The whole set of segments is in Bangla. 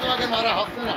তোমাকে মারা হচ্ছে না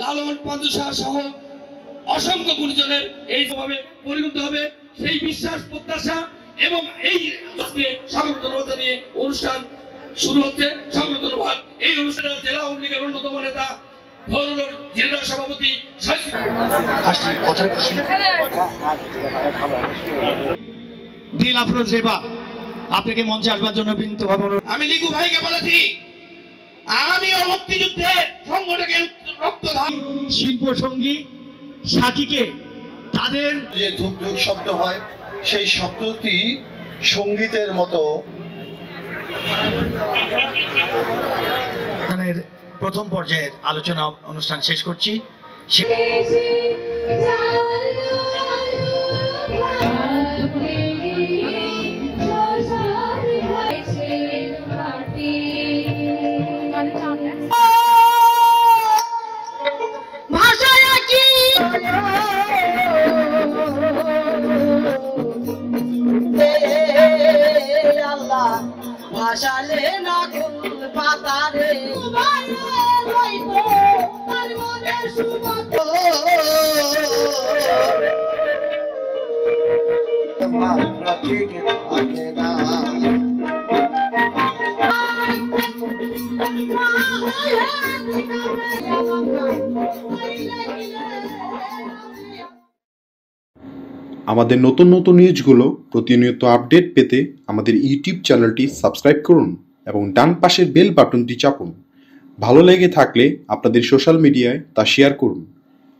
লালন পান্তুসাহ সহ অসংখ্য গুণীজনের এই ভাবে পরিণত হবে। সেই বিশ্বাস, প্রত্যাশা এবং এই স্বাগত ধন্যবাদ অনুষ্ঠান শুরু হচ্ছে। স্বাগত এই অনুষ্ঠানে জেলা আওয়ামী লীগের অন্যতম নেতা ধরুন জেলা সভাপতি দিল আফরোজ রেবা আপনাকে মঞ্চে আসবার জন্য বিনীতভাবে অনুরোধ। আমি লিগু ভাইকে বলেছি আমিও মুক্তিযুদ্ধে সংগঠকের রক্তধাম শিল্প সঙ্গী সাথীকে তাদের যে ধূপ ধূপ শব্দ হয় সেই শব্দটি সঙ্গীতের মতো। প্রথম পর্যায়ের আলোচনা অনুষ্ঠান শেষ করছি। ভাষালে না কুল থাকে না আমাদের নতুন নতুন নিউজগুলো প্রতিনিয়ত আপডেট পেতে আমাদের ইউটিউব চ্যানেলটি সাবস্ক্রাইব করুন এবং ডান পাশের বেল বাটনটি চাপুন। ভালো লেগে থাকলে আপনাদের সোশ্যাল মিডিয়ায় তা শেয়ার করুন।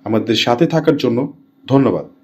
আমাদের সাথে থাকার জন্য ধন্যবাদ।